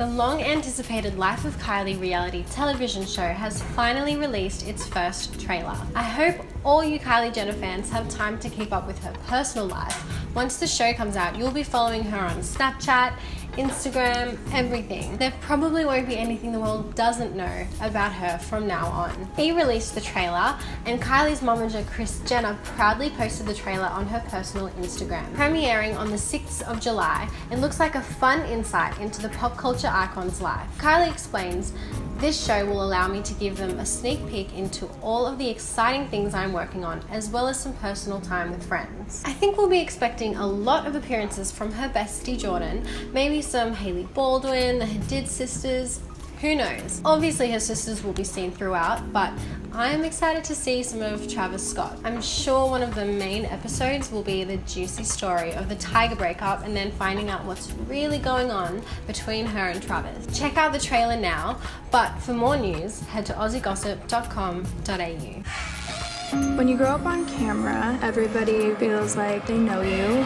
The long anticipated Life of Kylie reality television show has finally released its first trailer. I hope all you Kylie Jenner fans have time to keep up with her personal life. Once the show comes out, you'll be following her on Snapchat, Instagram, everything. There probably won't be anything the world doesn't know about her from now on. He released the trailer, and Kylie's momager Kris Jenner proudly posted the trailer on her personal Instagram. Premiering on the 6th of July, it looks like a fun insight into the pop culture icon's life. Kylie explains, this show will allow me to give them a sneak peek into all of the exciting things I'm working on, as well as some personal time with friends. I think we'll be expecting a lot of appearances from her bestie Jordyn, maybe some Hailey Baldwin, the Hadid sisters, who knows? Obviously, her sisters will be seen throughout, but I'm excited to see some of Travis Scott. I'm sure one of the main episodes will be the juicy story of the Tyga breakup and then finding out what's really going on between her and Travis. Check out the trailer now, but for more news, head to aussiegossip.com.au. When you grow up on camera, everybody feels like they know you,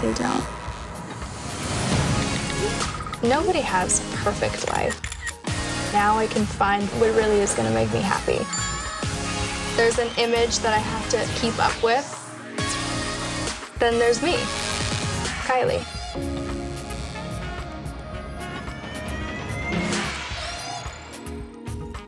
they don't. Nobody has a perfect life. Now I can find what really is going to make me happy. There's an image that I have to keep up with. Then there's me, Kylie.